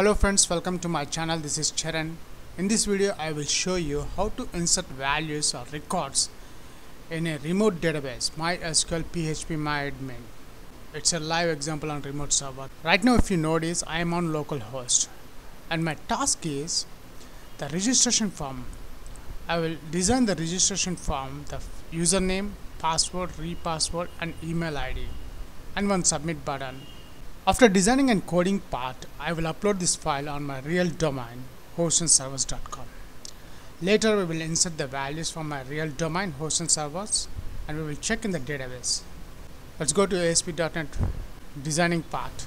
Hello friends, welcome to my channel. This is Charan. In this video, I will show you how to insert values or records in a remote database, MySQL PHP MyAdmin. It's a live example on remote server. Right now, if you notice, I am on localhost and my task is the registration form. I will design the registration form, the username, password, repassword and email ID and one submit button. After designing and coding part, I will upload this file on my real domain hostandservers.com. Later we will insert the values from my real domain host and servers and we will check in the database. Let's go to ASP.NET designing part.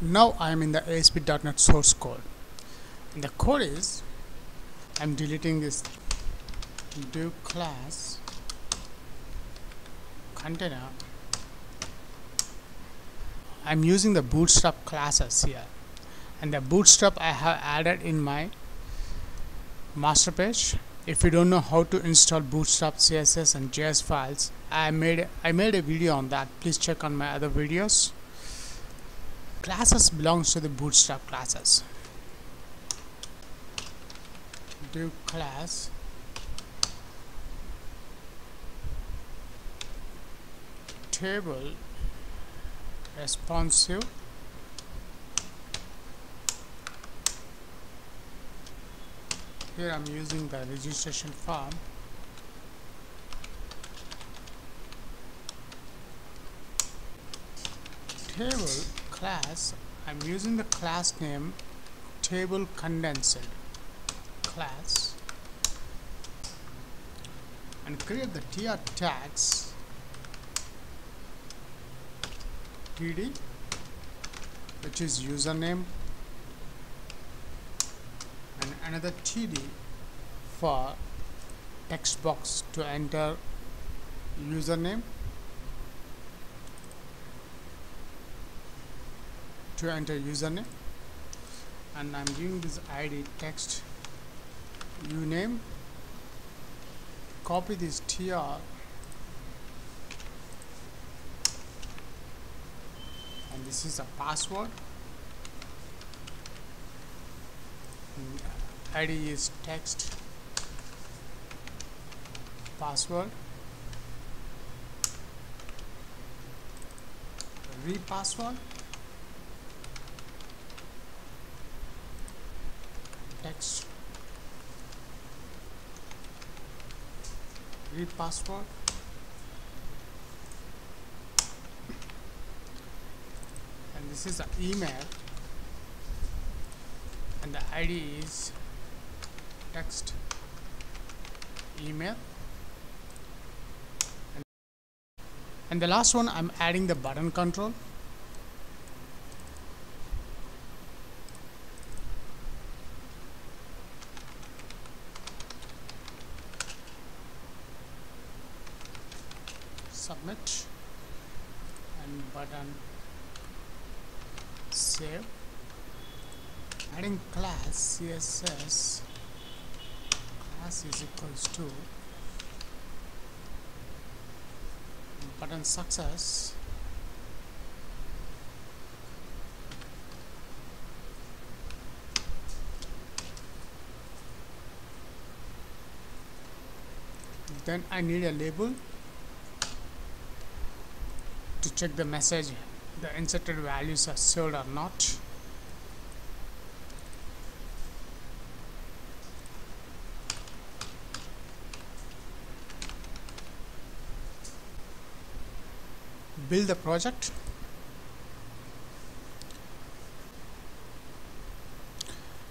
Now I am in the ASP.NET source code. And the code is I'm deleting this div class container I'm using the bootstrap classes here. And the bootstrap I have added in my master page. If you don't know how to install bootstrap css and js files i made i made a video on that. Please check on my other videos. Classes belongs to the bootstrap classes. Do class. Table responsive. Here I'm using the registration form. Table class I'm using the class name table condensed. Class. And create the tr tags td which is username and another td for text box to enter username to enter username. And I'm giving this id text uname copy this tr and this is a password. Id is text password. Repassword text. Repassword and this is the email. And the id is text email. And, and the last one i'm adding the button control. Submit. And button save adding class css class is equals to button success. Then I need a label to check the message the inserted values are sold or not. Build the project.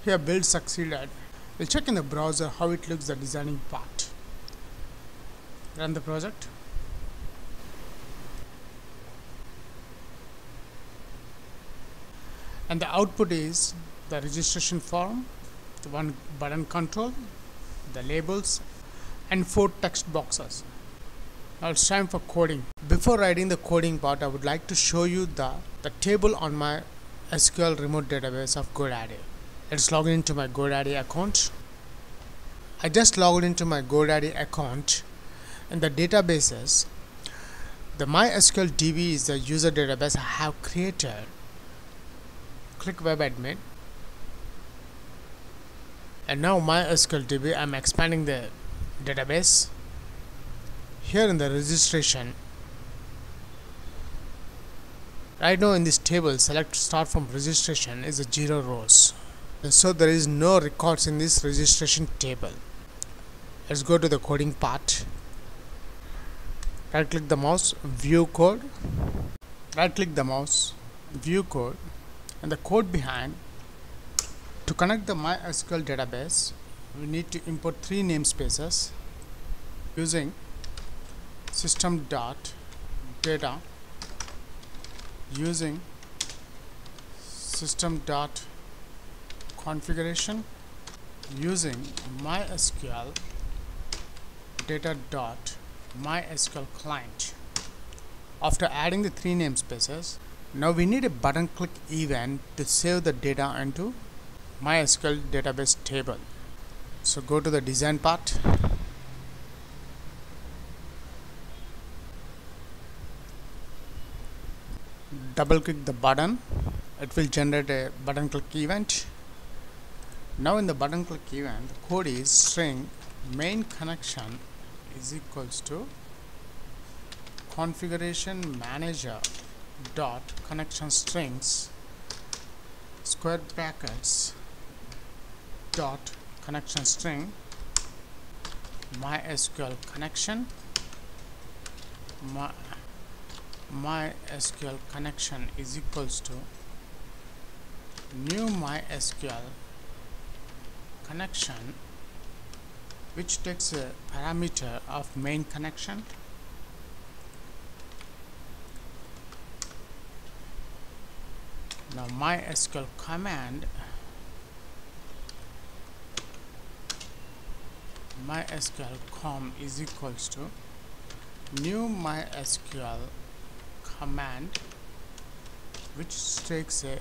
Here build succeeded. We'll check in the browser how it looks the designing part. Run the project and the output is the registration form the one button control the labels and four text boxes. Now it's time for coding. Before writing the coding part i would like to show you the the table on my sql remote database of godaddy. Let's log into my godaddy account. I just logged into my godaddy account and the databases the mysql db is the user database i have created click web admin. And now MySQL DB I'm expanding the database. Here in the registration. Right now in this table select start from registration is a zero rows. And so there is no records in this registration table. Let's go to the coding part. Right click the mouse view code. Right click the mouse view code and the code behind to connect the MySQL database we need to import three namespaces using system dot data using system dot configuration using mysql data dot mysql client. After adding the three namespaces now we need a button click event to save the data into mysql database table. So go to the design part. Double click the button. It will generate a button click event. Now in the button click event the code is string main connection is equals to configuration manager dot connection strings square brackets dot connection string mysql connection my MySQL connection is equals to new MySQL connection which takes a parameter of main connection now MySQL command MySQL com is equals to new MySQL command which takes a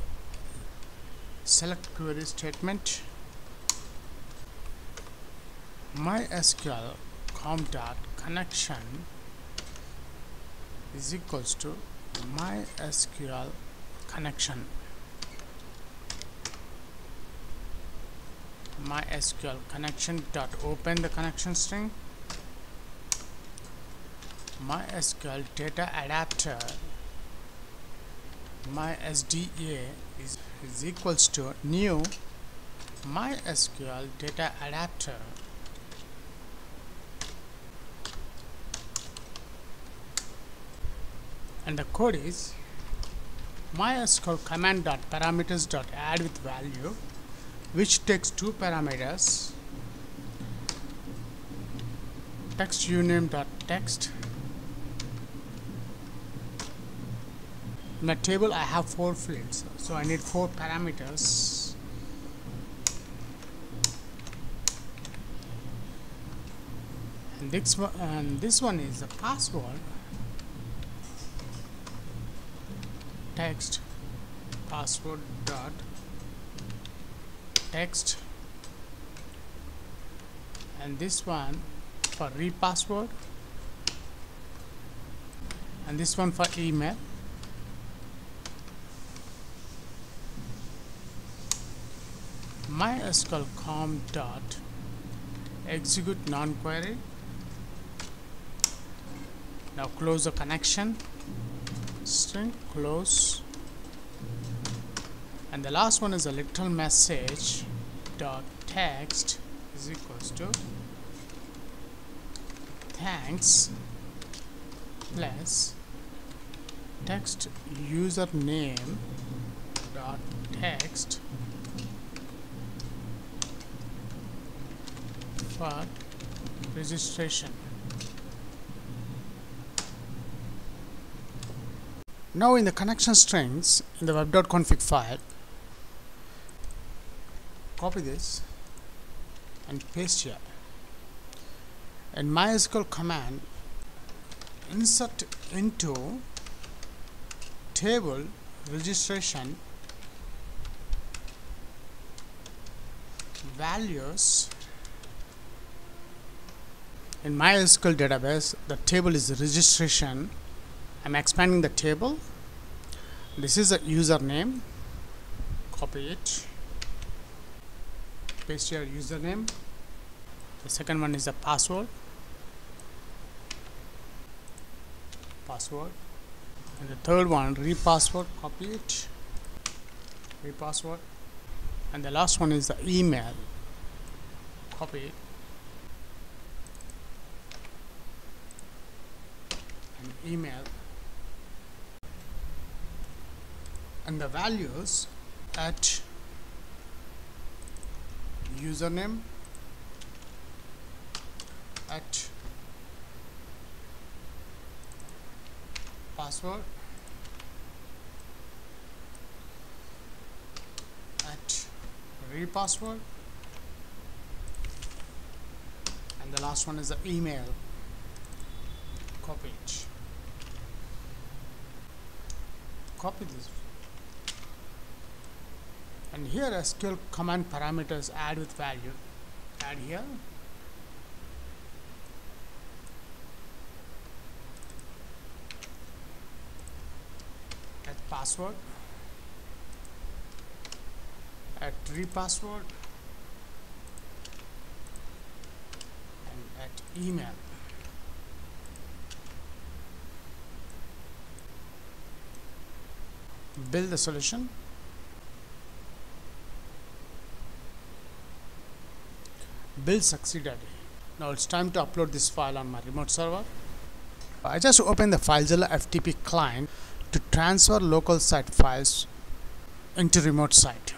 select query statement. Mysql com dot connection is equals to mysql connection mysql connection dot open the connection string. Mysql data adapter. Mysda is, is equals to new mysql data adapter. And the code is mysql command dot parameters dot add with value which takes two parameters. Text uname dot text. In my table I have four fields so I need four parameters. And this one and this one is the password. Text password dot text. And this one for read repassword and this one for email. Mysql com dot execute non-query. Now close the connection. String close and the last one is a literal message dot text is equals to thanks plus text username dot text for registration. Now in the connection strings in the web.config file, copy this and paste here. And MySQL command insert into table registration values in MySQL database. The table is registration. I'm expanding the table. This is a username. Copy it paste your username. The second one is the password. Password. And the third one repassword copy it. Repassword. And the last one is the email. Copy it. And email. And the values at username at password at repassword and the last one is the email copy. It copy this and here SQL command parameters add with value. Add here. At password. At repassword and at email. Build the solution build succeeded. Now it's time to upload this file on my remote server. I just opened the FileZilla FTP client to transfer local site files into remote site.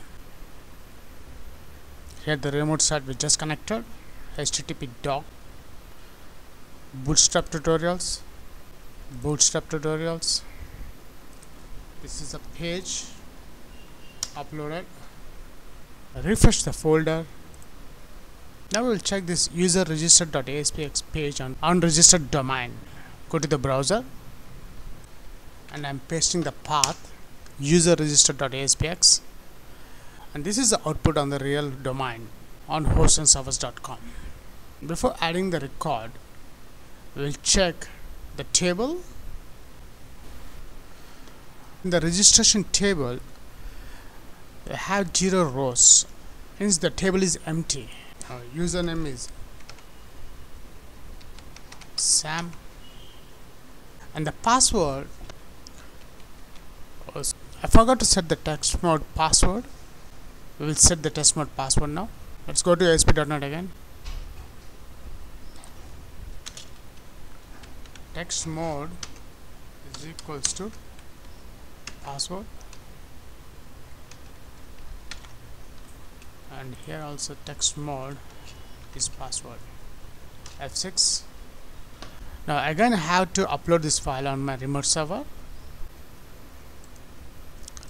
Here the remote site we just connected http doc bootstrap tutorials bootstrap tutorials. This is a page uploaded. Refresh the folder now we will check this user registered.aspx page on unregistered domain. Go to the browser and I'm pasting the path user registered.aspx and this is the output on the real domain on hostandservers.com before adding the record we'll check the table. In the registration table we have zero rows. Hence the table is empty our username is Sam. And the password was I forgot to set the text mode password. We will set the test mode password now. Let's go to ASP.NET again. Text mode is equals to password and here also text mode is password. F6 now again I have to upload this file on my remote server.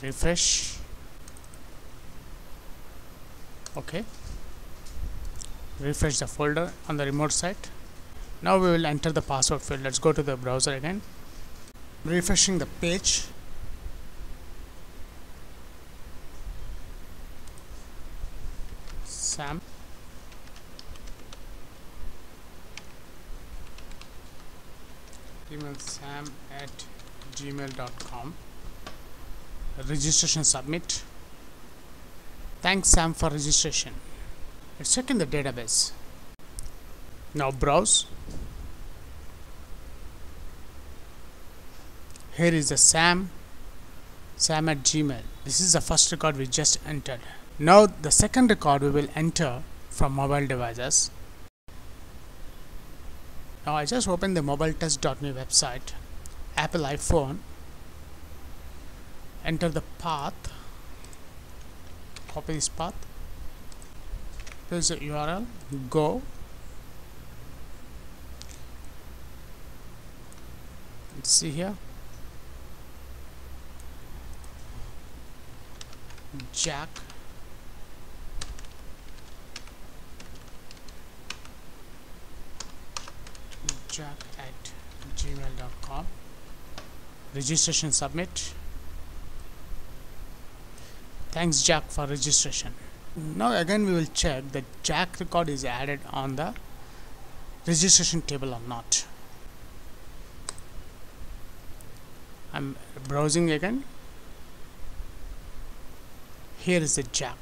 Refresh. Okay. Refresh the folder on the remote site. Now we will enter the password field. Let's go to the browser again. Refreshing the page sam sam at gmail.com registration submit. Thanks sam for registration. Let's check in the database. Now browse. Here is the sam sam at gmail. This is the first record we just entered. Now the second record we will enter from mobile devices now I just opened the mobiletest.me website Apple iPhone enter the path copy this path there's a URL go let's see here jack jack at gmail.com registration submit. Thanks jack for registration. Now again we will check that jack record is added on the registration table or not. I'm browsing again. Here is the jack.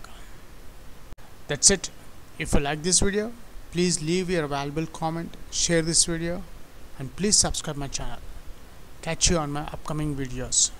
That's it. If you like this video, please leave your valuable comment, share this video and please subscribe my channel. Catch you on my upcoming videos.